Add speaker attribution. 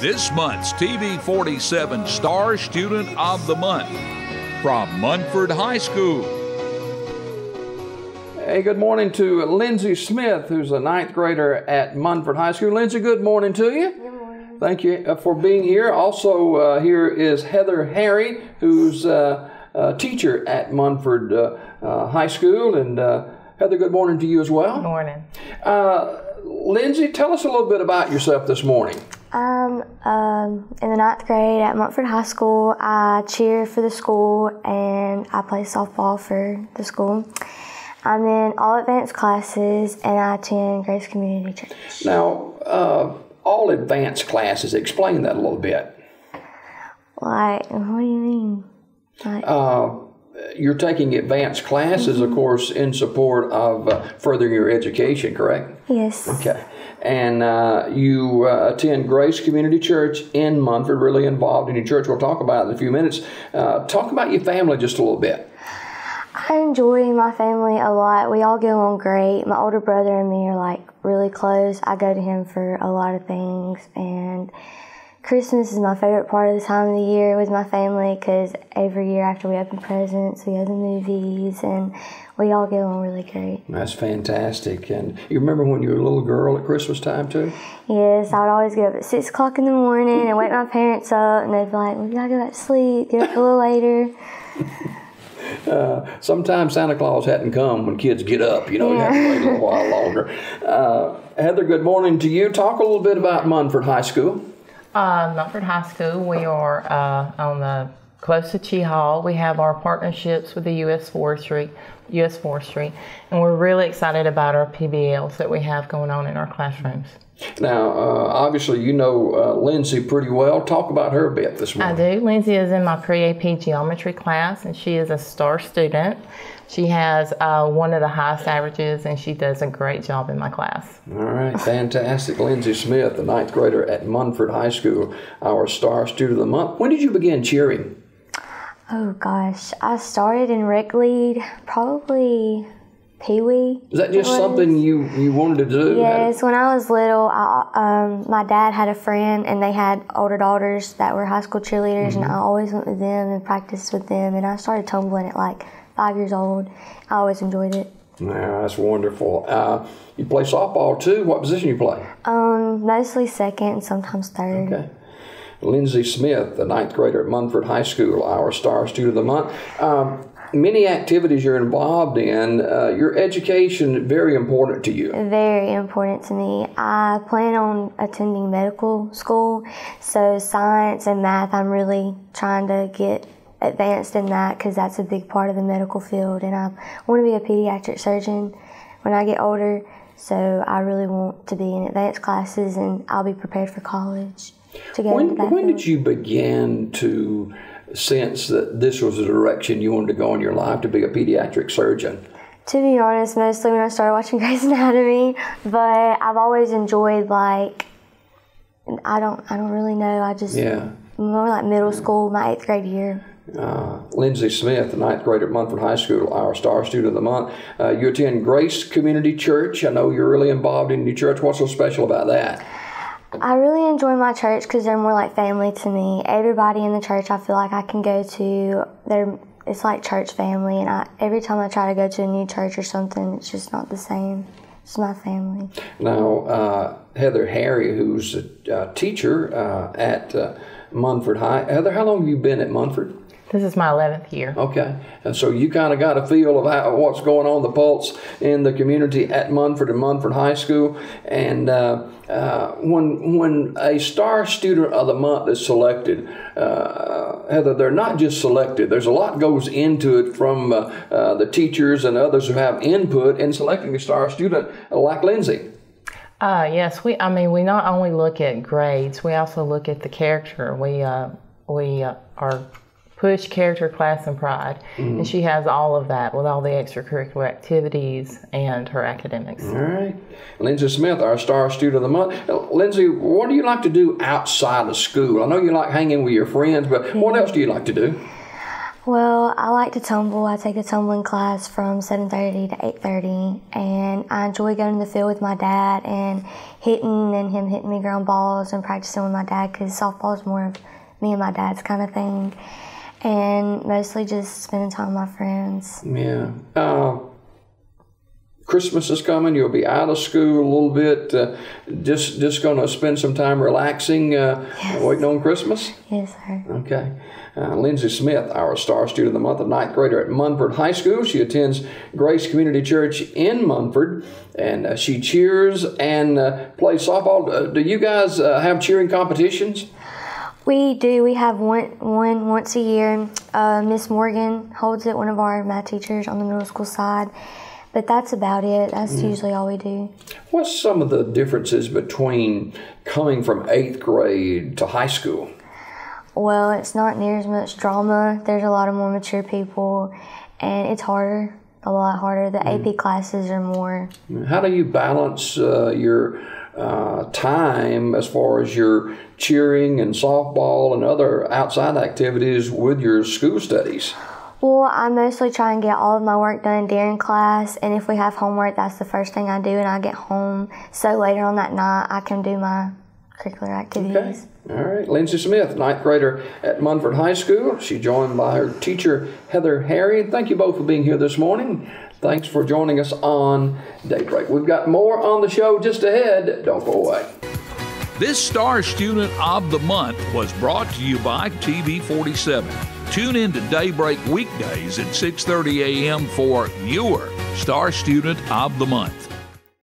Speaker 1: This month's TV 47 Star Student of the Month from Munford High School.
Speaker 2: Hey, good morning to Lindsey Smith, who's a ninth grader at Munford High School. Lindsey, good morning to you.
Speaker 3: Good morning.
Speaker 2: Thank you uh, for being here. Also, uh, here is Heather Harry, who's uh, a teacher at Munford uh, uh, High School. And uh, Heather, good morning to you as well.
Speaker 4: Good morning.
Speaker 2: Uh, Lindsey, tell us a little bit about yourself this morning.
Speaker 3: I'm um, in the ninth grade at Munford High School. I cheer for the school and I play softball for the school. I'm in all advanced classes and I attend Grace Community Church.
Speaker 2: Now, uh, all advanced classes, explain that a little bit.
Speaker 3: Like, what do you mean? Like,
Speaker 2: Uh, you're taking advanced classes, of course, in support of uh, furthering your education, correct?
Speaker 3: yes.
Speaker 2: Okay. And uh, you uh, attend Grace Community Church in Munford, really involved in your church. We'll talk about it in a few minutes. Uh, talk about your family just a little bit.
Speaker 3: I enjoy my family a lot. We all get along great. My older brother and me are like really close. I go to him for a lot of things. And Christmas is my favorite part of the time of the year with my family because every year after we open presents, we go to the movies and we all get along really great.
Speaker 2: That's fantastic. And you remember when you were a little girl at Christmas time, too?
Speaker 3: Yes, I would always get up at 6 o'clock in the morning and wake my parents up and they'd be like, we gotta go back to sleep, get up a little later.
Speaker 2: Sometimes Santa Claus hadn't come when kids get up. You know, you have to wait a little while longer. Uh, Heather, good morning to you. Talk a little bit about Munford High School.
Speaker 4: Uh, Munford High School, we are uh, on the close to Cheaha. We have our partnerships with the U.S. Forestry, U.S. Forestry, and we're really excited about our PBLs that we have going on in our classrooms.
Speaker 2: Now, uh, obviously, you know uh, Lindsey pretty well. Talk about her a bit this morning.
Speaker 4: I do. Lindsey is in my pre-AP geometry class, and she is a star student. She has uh, one of the highest averages, and she does a great job in my class.
Speaker 2: All right, fantastic. Lindsey Smith, the ninth grader at Munford High School, our star student of the month. When did you begin cheering?
Speaker 3: Oh gosh, I started in rec lead probably Pee Wee.
Speaker 2: Is that just
Speaker 3: was.
Speaker 2: something you, you wanted to do?
Speaker 3: Yes, when I was little, I, um, my dad had a friend and they had older daughters that were high school cheerleaders, and I always went with them and practiced with them. And I started tumbling at like five years old. I always enjoyed it.
Speaker 2: Yeah, that's wonderful. Uh, you play softball too. What position you play?
Speaker 3: Um, mostly second and sometimes third.
Speaker 2: Okay. Lindsey Smith, the ninth grader at Munford High School, our star student of the month. Um, many activities you're involved in. Uh, your education very important to you.
Speaker 3: Very important to me. I plan on attending medical school, so science and math, I'm really trying to get advanced in that because that's a big part of the medical field. And I want to be a pediatric surgeon when I get older, so I really want to be in advanced classes and I'll be prepared for college to go into
Speaker 2: When,
Speaker 3: that
Speaker 2: when
Speaker 3: field.
Speaker 2: did you begin to sense that this was the direction you wanted to go in your life to be a pediatric surgeon?
Speaker 3: To be honest, mostly when I started watching Grey's Anatomy, but I've always enjoyed like I don't I don't really know. I just
Speaker 2: Yeah.
Speaker 3: more like middle school, my eighth grade year.
Speaker 2: Uh, Lindsey Smith, the ninth grader at Munford High School, our star student of the month. Uh, you attend Grace Community Church. I know you're really involved in your church. What's so special about that?
Speaker 3: I really enjoy my church because they're more like family to me. Everybody in the church, I feel like I can go to. They're it's like church family, and I every time I try to go to a new church or something, it's just not the same. It's my family.
Speaker 2: Now, uh, Heather Harry, who's a uh, teacher uh, at uh, Munford High. Heather, how long have you been at Munford?
Speaker 4: This is my 11th year.
Speaker 2: Okay, and so you kind of got a feel of how, what's going on, the pulse in the community at Munford and Munford High School. And uh, uh, when when a star student of the month is selected, uh, Heather, they're not just selected. There's a lot goes into it from uh, uh, the teachers and others who have input in selecting a star student like Lindsey.
Speaker 4: Uh, yes, we. I mean, we not only look at grades, we also look at the character. We uh, we uh, are push character, class, and pride, and mm-hmm. she has all of that with all the extracurricular activities and her academics.
Speaker 2: All right. Lindsey Smith, our star student of the month. Now, Lindsey, what do you like to do outside of school? I know you like hanging with your friends, but what else do you like to do?
Speaker 3: Well, I like to tumble. I take a tumbling class from 7:30 to 8:30, and I enjoy going to the field with my dad and hitting and him hitting me ground balls and practicing with my dad because softball is more of me and my dad's kind of thing, and mostly just spending time with my friends.
Speaker 2: Yeah. Uh, Christmas is coming. You'll be out of school a little bit. Uh, just just going to spend some time relaxing, uh,
Speaker 3: Yes.
Speaker 2: waiting on Christmas.
Speaker 3: Yes, sir.
Speaker 2: Okay. Uh, Lindsey Smith, our star student of the month, a ninth grader at Munford High School. She attends Grace Community Church in Munford, and uh, she cheers and uh, plays softball. Uh, do you guys uh, have cheering competitions?
Speaker 3: We do. We have one one once a year. Uh, Miss Morgan holds it. One of our math teachers on the middle school side. But that's about it. That's usually all we do.
Speaker 2: What's some of the differences between coming from eighth grade to high school?
Speaker 3: Well, it's not near as much drama. There's a lot of more mature people, and it's harder. A lot harder. The AP classes are more.
Speaker 2: How do you balance uh, your uh, time as far as your cheering and softball and other outside activities with your school studies?
Speaker 3: Well, I mostly try and get all of my work done during class, and if we have homework, that's the first thing I do, and I get home. So later on that night, I can do my curricular activities. Okay.
Speaker 2: All right. Lindsey Smith, ninth grader at Munford High School. She joined by her teacher, Heather Harry. Thank you both for being here this morning. Thanks for joining us on Daybreak. We've got more on the show just ahead. Don't go away.
Speaker 1: This Star Student of the Month was brought to you by TV47. Tune in to Daybreak weekdays at 6:30 a.m. for your Star Student of the Month.